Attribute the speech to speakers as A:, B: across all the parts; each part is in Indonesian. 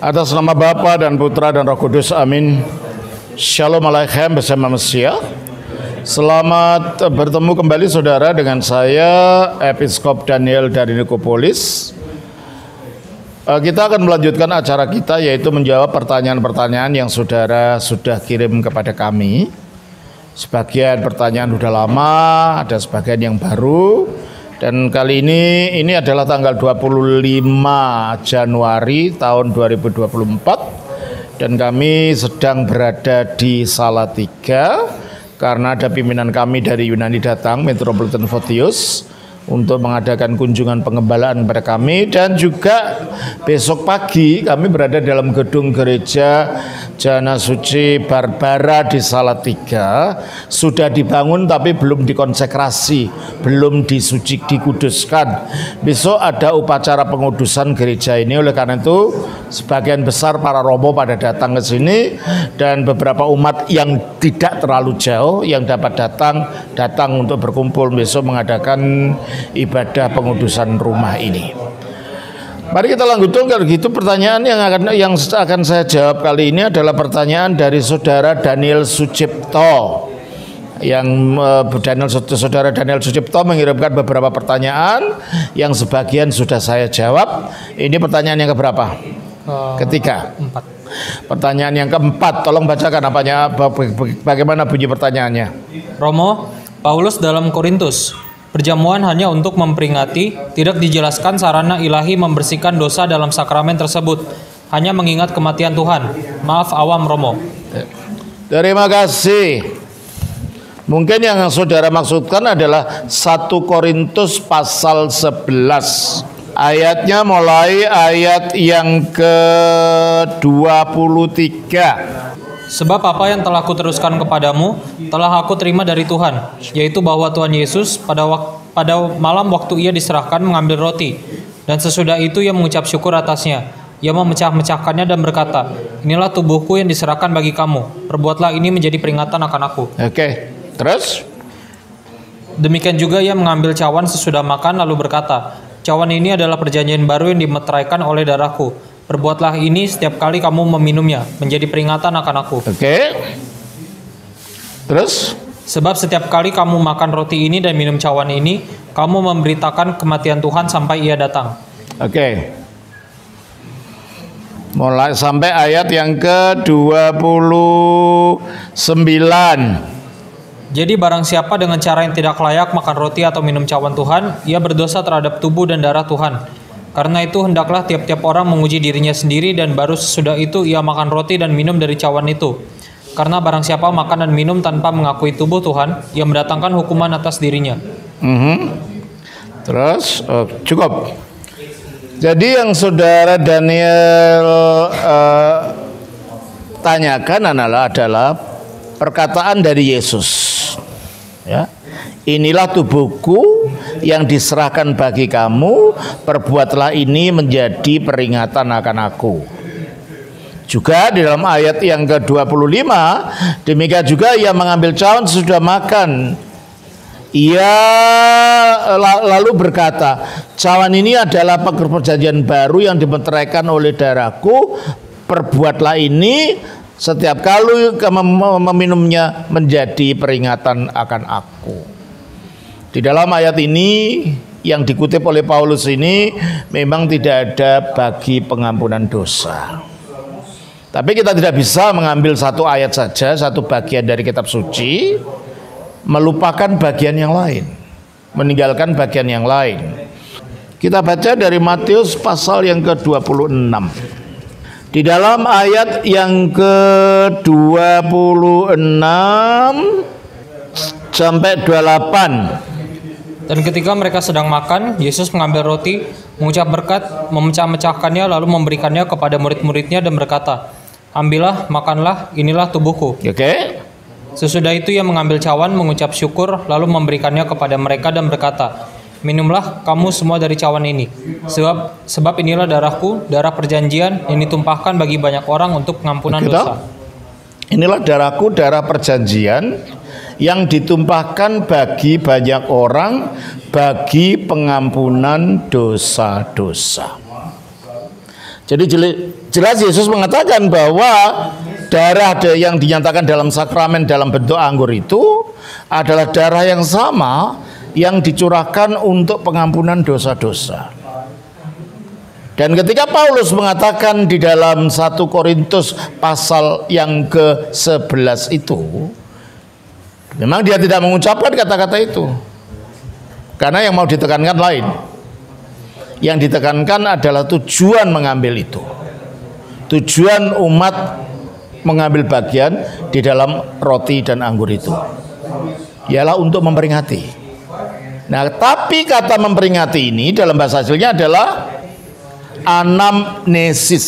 A: Atas nama Bapa dan Putra dan Roh Kudus, amin. Shalom Aleichem bersama Mesia. Selamat bertemu kembali saudara dengan saya, Episkop Daniel dari Nikopolis. Eh, kita akan melanjutkan acara kita yaitu menjawab pertanyaan-pertanyaan yang saudara sudah kirim kepada kami. Sebagian pertanyaan sudah lama, ada sebagian yang baru. Dan kali ini ini adalah tanggal 25 Januari tahun 2024 dan kami sedang berada di Salatiga karena ada pimpinan kami dari Yunani datang Metropolitan Photius untuk mengadakan kunjungan pengembalaan kepada kami. Dan juga besok pagi kami berada dalam gedung gereja Jana Suci Barbara di Salatiga. Sudah dibangun tapi belum dikonsekrasi belum disuci dikuduskan. Besok ada upacara pengudusan gereja ini. Oleh karena itu sebagian besar para romo pada datang ke sini. Dan beberapa umat yang tidak terlalu jauh yang dapat datang datang untuk berkumpul. Besok mengadakan ibadah pengudusan rumah ini. Mari kita lanjutkan kalau gitu pertanyaan yang akan yang akan saya jawab kali ini adalah pertanyaan dari saudara Daniel Sucipto yang uh, Daniel saudara Daniel Sucipto mengirimkan beberapa pertanyaan yang sebagian sudah saya jawab. Ini pertanyaan yang keberapa? Uh, Ketiga. Empat. Pertanyaan yang keempat, tolong bacakan apanya bagaimana bunyi pertanyaannya.
B: Romo, Paulus dalam Korintus Perjamuan hanya untuk memperingati, tidak dijelaskan sarana ilahi membersihkan dosa dalam sakramen tersebut. Hanya mengingat kematian Tuhan. Maaf awam Romo.
A: Terima kasih. Mungkin yang saudara maksudkan adalah 1 Korintus pasal 11. Ayatnya mulai ayat yang ke-23.
B: Sebab apa yang telah kuteruskan kepadamu telah aku terima dari Tuhan, yaitu bahwa Tuhan Yesus pada pada malam waktu ia diserahkan mengambil roti, dan sesudah itu ia mengucap syukur atasnya. Ia memecah-mecahkannya dan berkata, Inilah tubuhku yang diserahkan bagi kamu. Perbuatlah ini menjadi peringatan akan aku.
A: Oke, terus?
B: Demikian juga ia mengambil cawan sesudah makan lalu berkata, Cawan ini adalah perjanjian baru yang dimeteraikan oleh darahku Perbuatlah ini setiap kali kamu meminumnya, menjadi peringatan akan aku.
A: Oke. Okay. Terus?
B: Sebab setiap kali kamu makan roti ini dan minum cawan ini, kamu memberitakan kematian Tuhan sampai ia datang.
A: Oke. Okay. Mulai sampai ayat yang ke-29.
B: Jadi barang siapa dengan cara yang tidak layak makan roti atau minum cawan Tuhan, ia berdosa terhadap tubuh dan darah Tuhan. Karena itu hendaklah tiap-tiap orang menguji dirinya sendiri dan baru sesudah itu ia makan roti dan minum dari cawan itu. Karena barang siapa makan dan minum tanpa mengakui tubuh Tuhan, ia mendatangkan hukuman atas dirinya.
A: Mm -hmm. Terus oh, cukup. Jadi yang saudara Daniel uh, tanyakan adalah adalah perkataan dari Yesus. Ya. Inilah tubuhku yang diserahkan bagi kamu, perbuatlah ini menjadi peringatan akan aku. Juga di dalam ayat yang ke-25, demikian juga ia mengambil cawan sudah makan. Ia lalu berkata, cawan ini adalah perjanjian baru yang dimeteraikan oleh darahku, perbuatlah ini setiap kali meminumnya menjadi peringatan akan aku. Di dalam ayat ini yang dikutip oleh Paulus ini memang tidak ada bagi pengampunan dosa. Tapi kita tidak bisa mengambil satu ayat saja, satu bagian dari kitab suci, melupakan bagian yang lain, meninggalkan bagian yang lain. Kita baca dari Matius pasal yang ke-26. Di dalam ayat yang ke-26 sampai 28
B: dan ketika mereka sedang makan, Yesus mengambil roti, mengucap berkat, memecah-mecahkannya lalu memberikannya kepada murid-muridnya dan berkata, Ambillah, makanlah, inilah tubuhku.
A: Oke. Okay.
B: Sesudah itu ia mengambil cawan, mengucap syukur, lalu memberikannya kepada mereka dan berkata, Minumlah kamu semua dari cawan ini, sebab sebab inilah darahku, darah perjanjian yang ditumpahkan bagi banyak orang untuk pengampunan dosa.
A: Inilah darahku, darah perjanjian yang ditumpahkan bagi banyak orang bagi pengampunan dosa-dosa. Jadi jelas Yesus mengatakan bahwa darah yang dinyatakan dalam sakramen dalam bentuk anggur itu adalah darah yang sama yang dicurahkan untuk pengampunan dosa-dosa. Dan ketika Paulus mengatakan di dalam 1 Korintus pasal yang ke-11 itu, memang dia tidak mengucapkan kata-kata itu. Karena yang mau ditekankan lain. Yang ditekankan adalah tujuan mengambil itu. Tujuan umat mengambil bagian di dalam roti dan anggur itu. Ialah untuk memperingati. Nah, tapi kata memperingati ini dalam bahasa aslinya adalah anamnesis.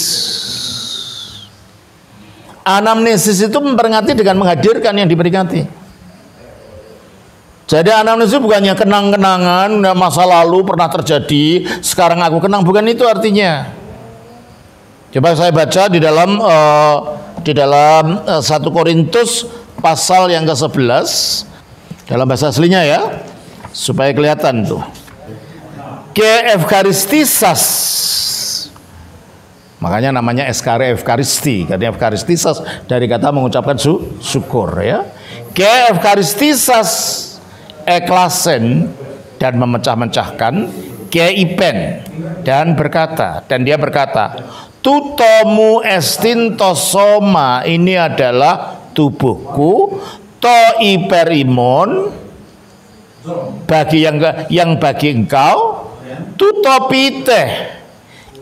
A: Anamnesis itu memperingati dengan menghadirkan yang diperingati. Jadi anamnesis bukannya kenang-kenangan masa lalu pernah terjadi, sekarang aku kenang bukan itu artinya. Coba saya baca di dalam uh, di dalam uh, eh, 1 Korintus pasal yang ke-11 dalam bahasa aslinya ya supaya kelihatan tuh. Ke Evkaristisas Makanya namanya eskare Evkaristi, karena Evkaristisas dari kata mengucapkan su syukur ya. Ke Evkaristisas eklasen dan memecah-mecahkan keipen dan berkata dan dia berkata tutomu estintosoma ini adalah tubuhku. To iperimon bagi yang yang bagi engkau tutopite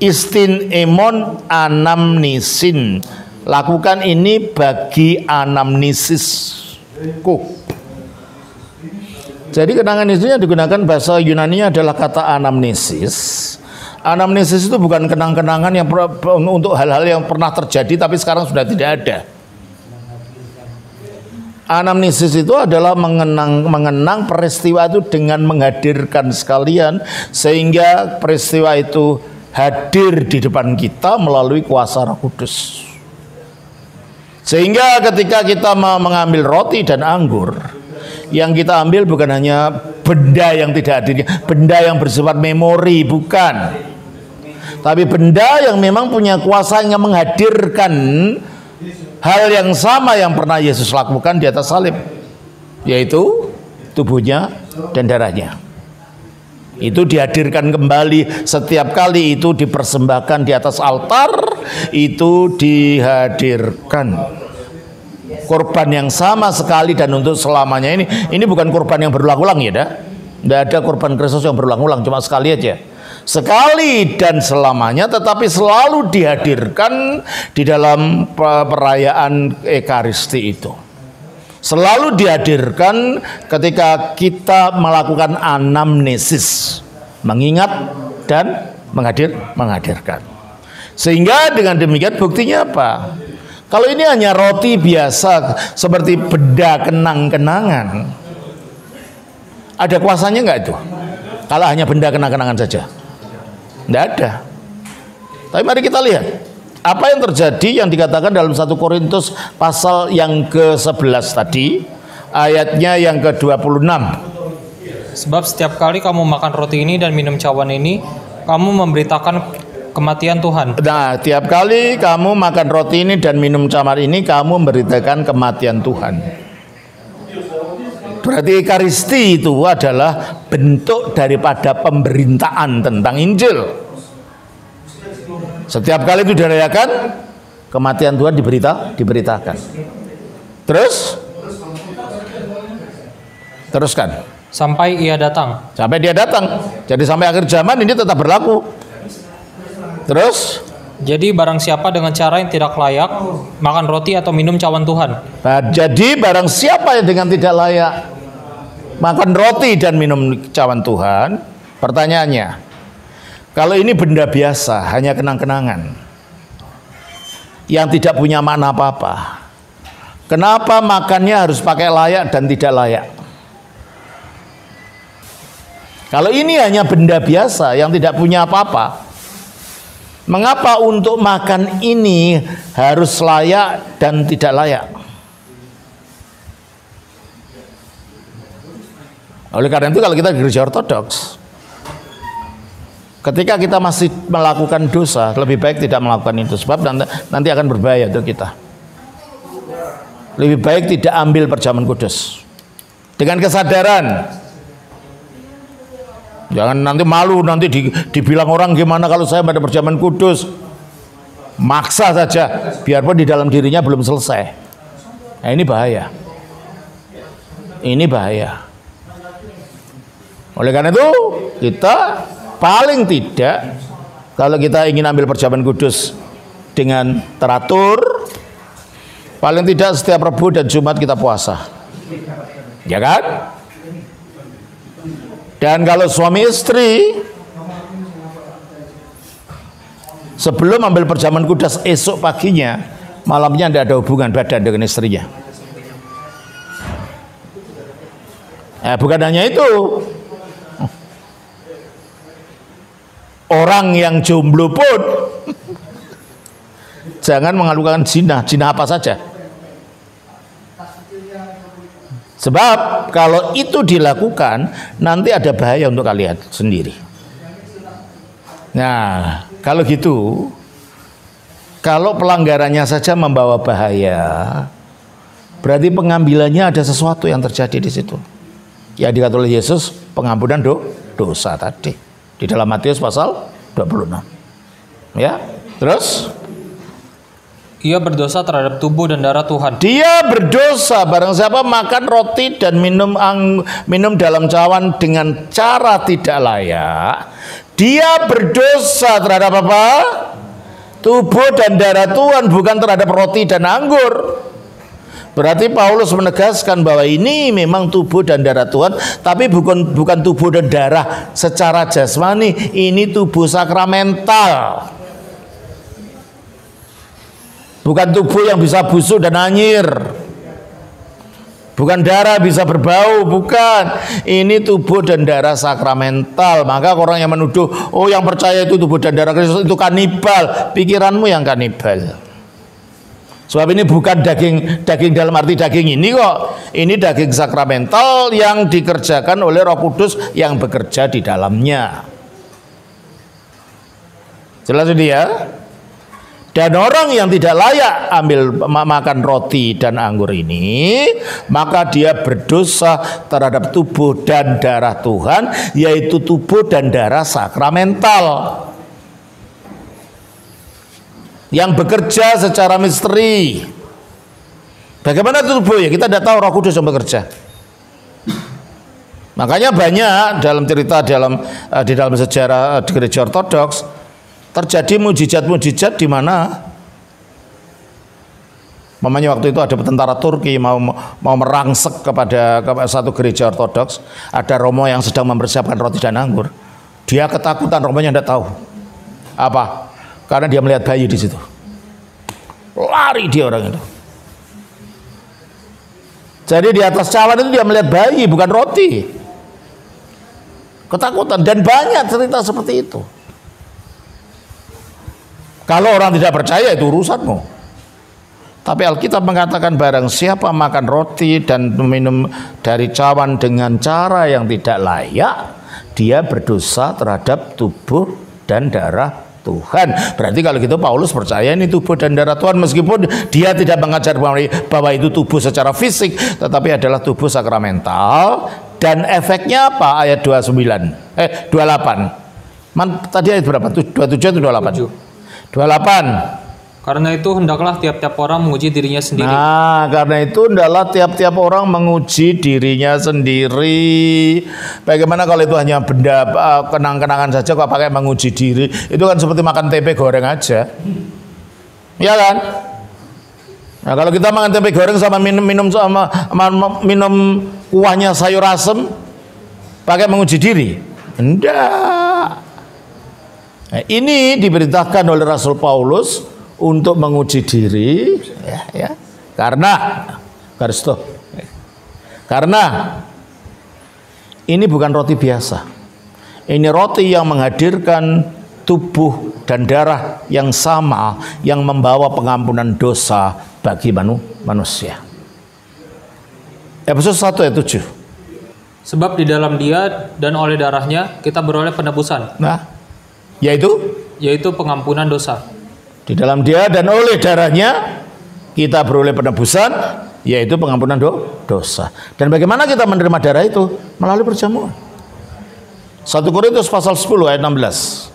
A: istin emon anamnisin lakukan ini bagi anamnisisku jadi kenangan itu yang digunakan bahasa Yunani adalah kata anamnesis. Anamnesis itu bukan kenang-kenangan yang untuk hal-hal yang pernah terjadi tapi sekarang sudah tidak ada. Anamnesis itu adalah mengenang mengenang peristiwa itu dengan menghadirkan sekalian sehingga peristiwa itu hadir di depan kita melalui kuasa Roh Kudus. Sehingga ketika kita mengambil roti dan anggur, yang kita ambil bukan hanya benda yang tidak hadir, benda yang bersifat memori, bukan. Tapi benda yang memang punya kuasa yang menghadirkan hal yang sama yang pernah Yesus lakukan di atas salib, yaitu tubuhnya dan darahnya. Itu dihadirkan kembali setiap kali itu dipersembahkan di atas altar, itu dihadirkan korban yang sama sekali dan untuk selamanya ini ini bukan korban yang berulang-ulang ya dah tidak ada korban Kristus yang berulang-ulang cuma sekali aja. Sekali dan selamanya tetapi selalu dihadirkan di dalam perayaan ekaristi itu. Selalu dihadirkan ketika kita melakukan anamnesis mengingat dan menghadir menghadirkan. Sehingga dengan demikian buktinya apa kalau ini hanya roti biasa seperti benda kenang-kenangan, ada kuasanya nggak itu? Kalau hanya benda kenang-kenangan saja, nggak ada. Tapi mari kita lihat apa yang terjadi yang dikatakan dalam satu Korintus pasal yang ke-11 tadi, ayatnya yang ke-26.
B: Sebab setiap kali kamu makan roti ini dan minum cawan ini, kamu memberitakan kematian Tuhan.
A: Nah, tiap kali kamu makan roti ini dan minum camar ini, kamu memberitakan kematian Tuhan. Berarti Ekaristi itu adalah bentuk daripada pemberitaan tentang Injil. Setiap kali itu dirayakan, kematian Tuhan diberita, diberitakan. Terus, teruskan.
B: Sampai ia datang.
A: Sampai dia datang. Jadi sampai akhir zaman ini tetap berlaku. Terus?
B: Jadi barang siapa dengan cara yang tidak layak makan roti atau minum cawan Tuhan.
A: Nah, jadi barang siapa yang dengan tidak layak makan roti dan minum cawan Tuhan, pertanyaannya, kalau ini benda biasa, hanya kenang-kenangan yang tidak punya makna apa-apa, kenapa makannya harus pakai layak dan tidak layak? Kalau ini hanya benda biasa yang tidak punya apa-apa, Mengapa untuk makan ini harus layak dan tidak layak? Oleh karena itu kalau kita gereja ortodoks Ketika kita masih melakukan dosa, lebih baik tidak melakukan itu sebab nanti, nanti akan berbahaya untuk kita. Lebih baik tidak ambil perjamuan kudus. Dengan kesadaran Jangan nanti malu nanti di, dibilang orang gimana kalau saya pada perjamuan kudus. Maksa saja biarpun di dalam dirinya belum selesai. Nah, ini bahaya. Ini bahaya. Oleh karena itu kita paling tidak kalau kita ingin ambil perjamuan kudus dengan teratur paling tidak setiap Rabu dan Jumat kita puasa. Ya kan? Dan kalau suami istri sebelum ambil perjamuan kudas esok paginya, malamnya tidak ada hubungan badan dengan istrinya. Eh, bukan hanya itu. Orang yang jomblo pun jangan mengalukan zina, zina apa saja. Sebab kalau itu dilakukan nanti ada bahaya untuk kalian sendiri. Nah, kalau gitu kalau pelanggarannya saja membawa bahaya, berarti pengambilannya ada sesuatu yang terjadi di situ. Ya dikatakan oleh Yesus pengampunan do, dosa tadi di dalam Matius pasal 26. Ya, terus
B: ia berdosa terhadap tubuh dan darah Tuhan.
A: Dia berdosa barang siapa makan roti dan minum ang, minum dalam cawan dengan cara tidak layak. Dia berdosa terhadap apa? Tubuh dan darah Tuhan bukan terhadap roti dan anggur. Berarti Paulus menegaskan bahwa ini memang tubuh dan darah Tuhan, tapi bukan bukan tubuh dan darah secara jasmani, ini tubuh sakramental. Bukan tubuh yang bisa busuk dan anyir. Bukan darah bisa berbau, bukan. Ini tubuh dan darah sakramental. Maka orang yang menuduh, oh yang percaya itu tubuh dan darah Kristus itu kanibal. Pikiranmu yang kanibal. Sebab ini bukan daging daging dalam arti daging ini kok. Ini daging sakramental yang dikerjakan oleh Roh Kudus yang bekerja di dalamnya. Jelas ini ya? Dan orang yang tidak layak ambil makan roti dan anggur ini, maka dia berdosa terhadap tubuh dan darah Tuhan, yaitu tubuh dan darah sakramental. Yang bekerja secara misteri. Bagaimana tubuh ya? Kita tidak tahu Roh Kudus yang bekerja. Makanya banyak dalam cerita dalam uh, di dalam sejarah uh, gereja ortodoks terjadi mujizat-mujizat di mana Mamanya waktu itu ada tentara Turki mau mau merangsek kepada, kepada satu gereja ortodoks, ada Romo yang sedang mempersiapkan roti dan anggur. Dia ketakutan, Romonya tidak tahu. Apa? Karena dia melihat bayi di situ. Lari dia orang itu. Jadi di atas cawan itu dia melihat bayi, bukan roti. Ketakutan dan banyak cerita seperti itu. Kalau orang tidak percaya itu urusanmu. Tapi Alkitab mengatakan barang siapa makan roti dan minum dari cawan dengan cara yang tidak layak, dia berdosa terhadap tubuh dan darah Tuhan. Berarti kalau gitu Paulus percaya ini tubuh dan darah Tuhan meskipun dia tidak mengajar bahwa itu tubuh secara fisik, tetapi adalah tubuh sakramental dan efeknya apa? Ayat 29. Eh 28. Man, tadi ayat berapa? 27 atau 28? 28.
B: Karena itu hendaklah tiap-tiap orang menguji dirinya sendiri.
A: Nah, karena itu hendaklah tiap-tiap orang menguji dirinya sendiri. Bagaimana kalau itu hanya benda uh, kenang-kenangan saja kok pakai menguji diri? Itu kan seperti makan tempe goreng aja. Ya kan? Nah, kalau kita makan tempe goreng sama minum minum sama minum kuahnya sayur asem pakai menguji diri? Enggak. Nah, ini diberitakan oleh Rasul Paulus untuk menguji diri, ya, ya. karena garis karena ini bukan roti biasa. Ini roti yang menghadirkan tubuh dan darah yang sama yang membawa pengampunan dosa bagi manu, manusia. Efesus 1 ayat 7.
B: Sebab di dalam dia dan oleh darahnya kita beroleh penebusan.
A: Nah, Yaitu
B: yaitu pengampunan dosa.
A: di dalam dia dan oleh darahnya kita beroleh penebusan yaitu pengampunan do- dosa. Dan bagaimana kita menerima darah itu? Melalui perjamuan. 1 Korintus pasal 10 ayat 16.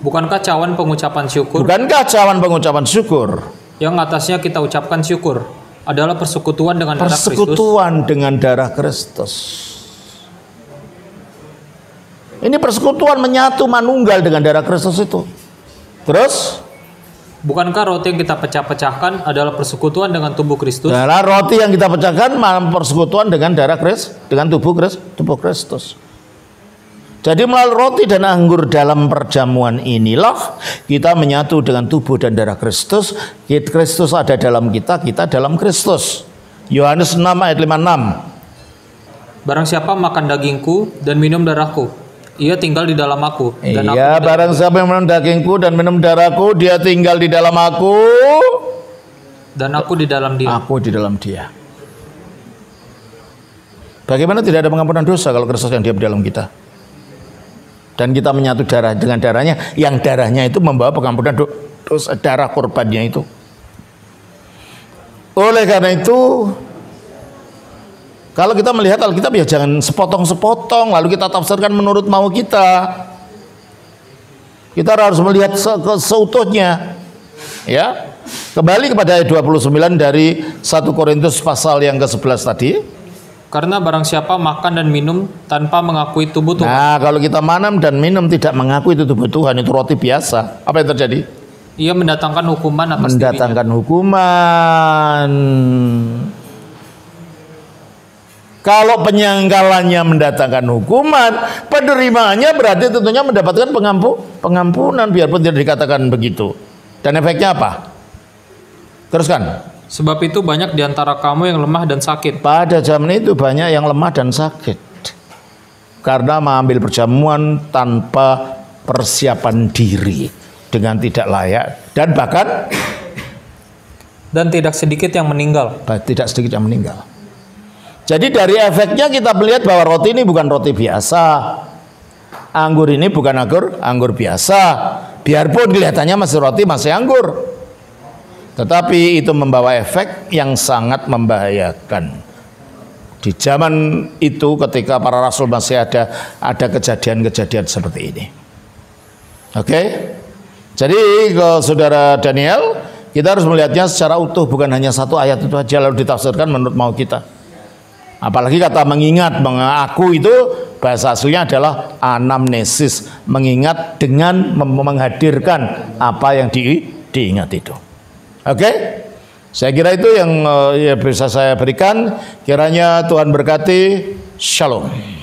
B: Bukankah cawan pengucapan syukur
A: Bukankah cawan pengucapan syukur
B: yang atasnya kita ucapkan syukur adalah persekutuan dengan darah Kristus?
A: persekutuan dengan darah Kristus. Ini persekutuan menyatu manunggal dengan darah Kristus itu. Terus
B: Bukankah roti yang kita pecah-pecahkan adalah persekutuan dengan tubuh Kristus?
A: darah roti yang kita pecahkan malam persekutuan dengan darah Kristus, dengan tubuh Kristus, tubuh Kristus. Jadi melalui roti dan anggur dalam perjamuan inilah kita menyatu dengan tubuh dan darah Kristus. Kristus ada dalam kita, kita dalam Kristus. Yohanes 6 ayat 56.
B: Barang siapa makan dagingku dan minum darahku, ia tinggal di dalam aku dan aku
A: Iya,
B: dalam-
A: barang siapa yang minum dagingku dan minum darahku, dia tinggal di dalam aku,
B: dan aku di dalam dia.
A: aku di dalam dia. Bagaimana tidak ada pengampunan dosa kalau Kristus yang diam di dalam kita? Dan kita menyatu darah dengan darahnya, yang darahnya itu membawa pengampunan do- dosa, darah korbannya itu. Oleh karena itu, kalau kita melihat Alkitab ya jangan sepotong-sepotong lalu kita tafsirkan menurut mau kita. Kita harus melihat se seutuhnya. Ya. Kembali kepada ayat 29 dari 1 Korintus pasal yang ke-11 tadi.
B: Karena barang siapa makan dan minum tanpa mengakui tubuh Tuhan,
A: Nah, kalau kita manam dan minum tidak mengaku itu tubuh Tuhan, itu roti biasa. Apa yang terjadi?
B: ia mendatangkan hukuman atas dirinya.
A: Mendatangkan hukuman. Kalau penyangkalannya mendatangkan hukuman, penerimaannya berarti tentunya mendapatkan pengampu, pengampunan biarpun tidak dikatakan begitu. Dan efeknya apa? Teruskan.
B: Sebab itu banyak di antara kamu yang lemah dan sakit.
A: Pada zaman itu banyak yang lemah dan sakit. Karena mengambil perjamuan tanpa persiapan diri dengan tidak layak dan bahkan
B: Dan tidak sedikit yang meninggal.
A: tidak sedikit yang meninggal. Jadi dari efeknya kita melihat bahwa roti ini bukan roti biasa. Anggur ini bukan anggur, anggur biasa. Biarpun kelihatannya masih roti, masih anggur. Tetapi itu membawa efek yang sangat membahayakan. Di zaman itu ketika para rasul masih ada ada kejadian-kejadian seperti ini. Oke? Jadi ke saudara Daniel, kita harus melihatnya secara utuh bukan hanya satu ayat itu aja lalu ditafsirkan menurut mau kita. Apalagi kata mengingat, mengaku itu bahasa aslinya adalah anamnesis, mengingat dengan menghadirkan apa yang di, diingat itu. Oke? Saya kira itu yang eh, ya bisa saya berikan. Kiranya Tuhan berkati. Shalom.